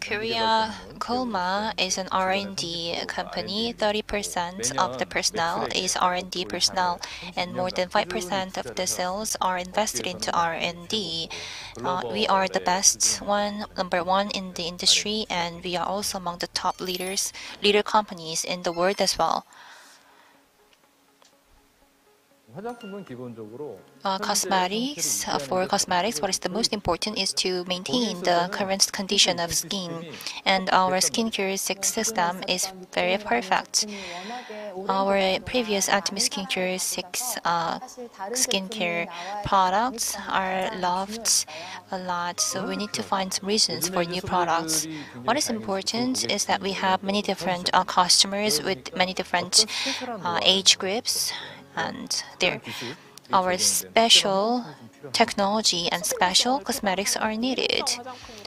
Korea Kolmar is an R&D company. 30% of the personnel is R&D personnel, and more than 5% of the sales are invested into R&D. Uh, we are the best one, number one in the industry, and we are also among the top leaders, leader companies in the world as well. Uh, cosmetics, uh, for cosmetics, what is the most important is to maintain the current condition of skin. And our skincare system is very perfect. Our previous Atomy Skincare 6 uh, skincare products are loved a lot, so we need to find some reasons for new products. What is important is that we have many different uh, customers with many different uh, age groups and there our special technology and special cosmetics are needed.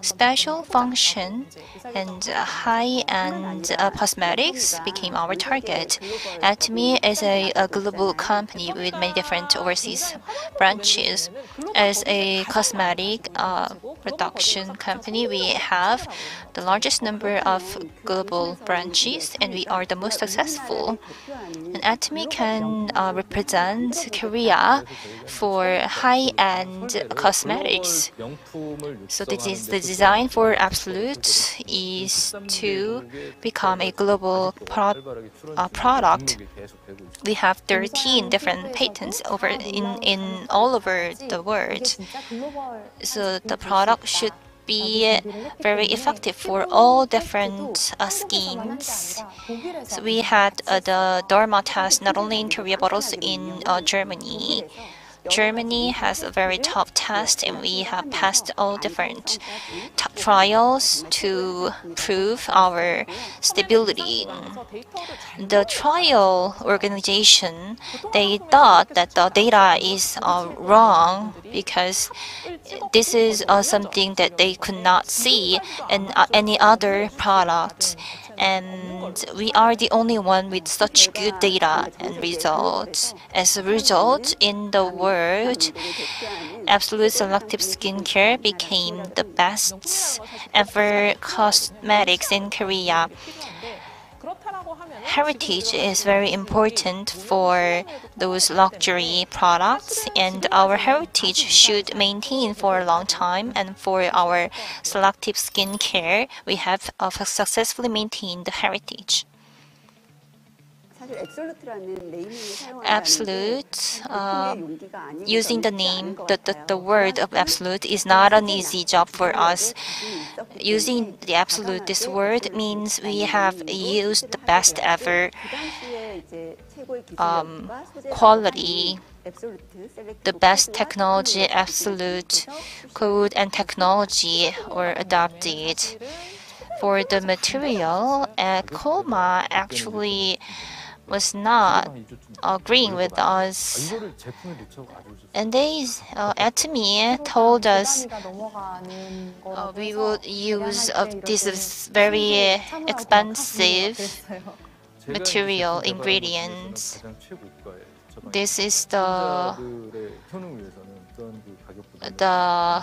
Special function and high-end uh, cosmetics became our target. Atomy is a, a, global company with many different overseas branches. As a cosmetic uh, production company, we have the largest number of global branches, and we are the most successful. And Atomy can uh, represent Korea for high-end cosmetics. So this is the design for Absolute is to become a global pro uh, product. We have 13 different patents over in in all over the world. So the product should be very effective for all different uh, skins. So we had uh, the Derma test not only in Korea but also in uh, Germany. Germany has a very tough test, and we have passed all different trials to prove our stability. The trial organization they thought that the data is uh, wrong because this is uh, something that they could not see in uh, any other product and we are the only one with such good data and results. As a result, in the world, Absolute CellActive Skincare became the best ever cosmetics in Korea heritage is very important for those luxury products and our heritage should maintain for a long time and for our CellActive skincare we have uh, successfully maintained the heritage. Absolute, uh, using the name, the, the, the word of absolute is not an easy job for us. Using the absolute, this word means we have used the best ever um, quality the best technology, absolute code and technology were adopted. For the material, at Kolmar actually was not agreeing with us. And they, uh, Atomy, told us uh, we would use uh, this very expensive material ingredients. This is the the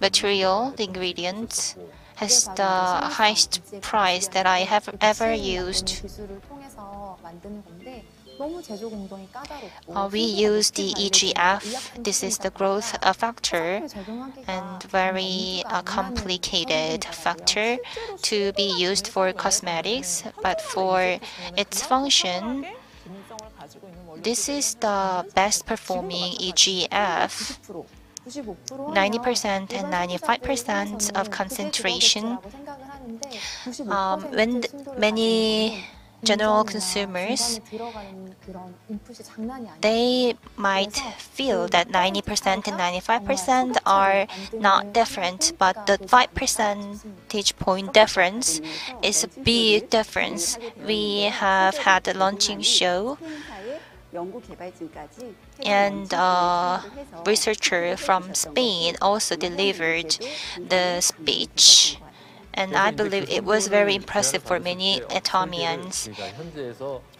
material, the ingredients has the highest price that I have ever used. Uh, we use the EGF. This is the growth uh, factor and very uh, complicated factor to be used for cosmetics, but for its function, this is the best performing EGF. 90% and 95% of concentration. Um, when many general consumers, they might feel that 90% and 95% are not different, but the 5 percentage point difference is a big difference. We have had a launching show and a uh, researcher from Spain also delivered the speech and I believe it was very impressive for many Atomians.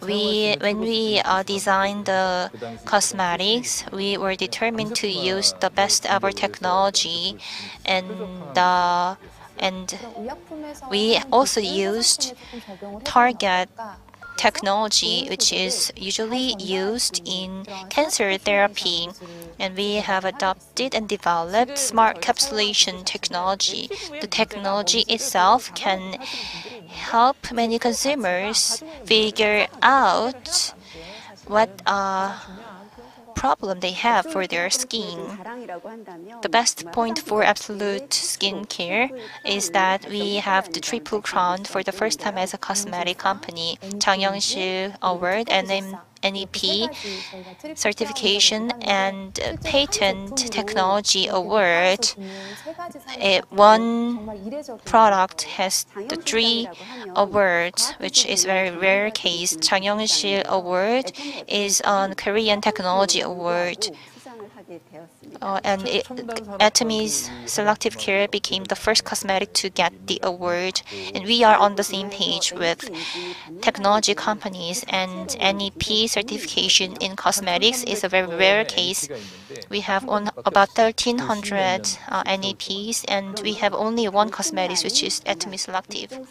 We, when we uh, designed the cosmetics, we were determined to use the best of our technology, and uh, and we also used target technology, which is usually used in cancer therapy. And we have adopted and developed smart capsulation technology. The technology itself can help many consumers figure out what uh, problem they have for their skin. The best point for absolute skincare is that we have the triple crown for the first time as a cosmetic company, Chang Award and NEP certification and patent technology award. It, one product has the three awards, which is very rare case. Chang Youngsil Award is on Korean Technology Award. Uh, and it, Atomy's CellActive Care became the first cosmetic to get the award. And we are on the same page with technology companies. And NEP certification in cosmetics is a very rare case. We have on about 1,300 uh, NEPs, and we have only one cosmetics, which is Atomy CellActive.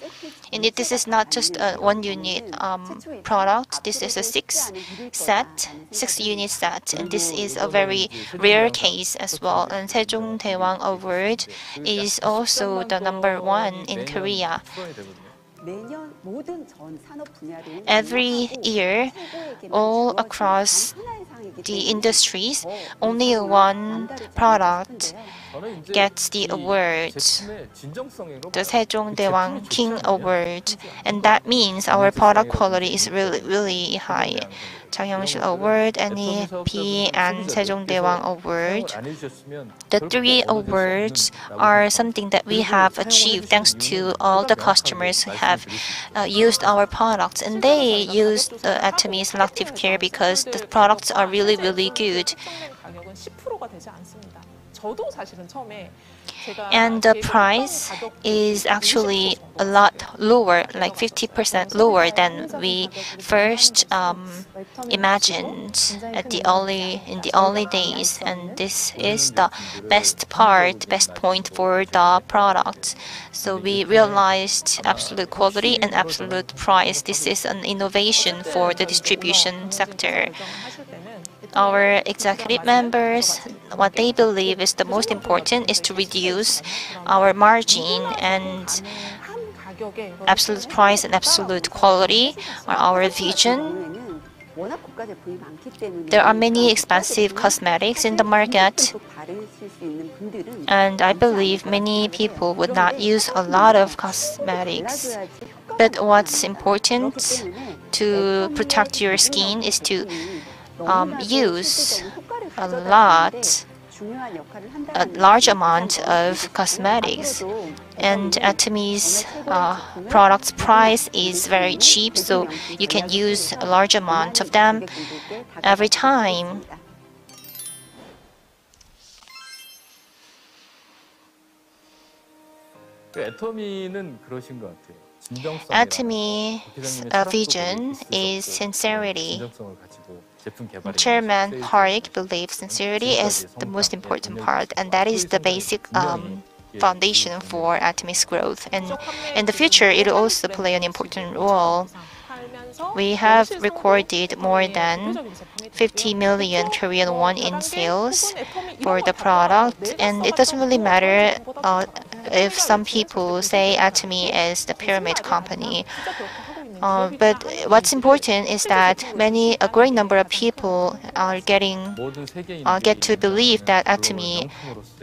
And this is not just a one unit um, product. This is a six set, six unit set, and this is a very rare case as well. And Sejong Daewang Award is also the number one in Korea. Every year, all across the industries, only one product gets the award, the Sejong Daewang King Award, and that means our product quality is really, really high. Changyongshil Award, NEP, and Sejongdaewang Award. The three awards are something that we have achieved thanks to all the customers who have uh, used our products, and they use the uh, Atomy CellActive Care because the products are really, really good. And the price is actually a lot lower, like 50% lower than we first um, imagined at the early in the early days. And this is the best part, best point for the product. So we realized absolute quality and absolute price. This is an innovation for the distribution sector our executive members, what they believe is the most important is to reduce our margin and absolute price and absolute quality are our vision. There are many expensive cosmetics in the market, and I believe many people would not use a lot of cosmetics. But what's important to protect your skin is to um, uh, use a lot, a large amount of cosmetics. And Atomy's uh, products price is very cheap, so you can use a large amount of them every time. 그 그러신 것 같아요. Atomy's uh, vision is sincerity. Chairman Park believes sincerity is the most important part, and that is the basic um, foundation for Atomy's growth. And in the future, it will also play an important role. We have recorded more than 50 million Korean won in sales for the product, and it doesn't really matter uh, if some people say Atomy is the pyramid company. Uh, but what's important is that many, a great number of people are getting, uh, get to believe that Atomy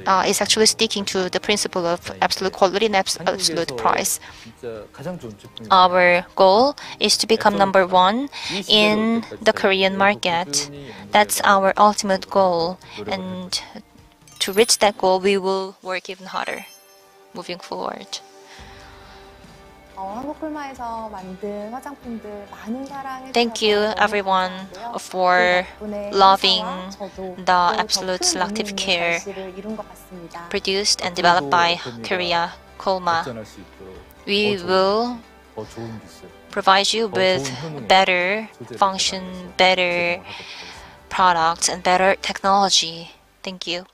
uh, is actually sticking to the principle of absolute quality and absolute price. Our goal is to become number one in the Korean market. That's our ultimate goal. And to reach that goal, we will work even harder moving forward. Thank you everyone for loving the absolute CellActive care produced and developed by Korea Kolmar. We will provide you with better function, better products, and better technology. Thank you.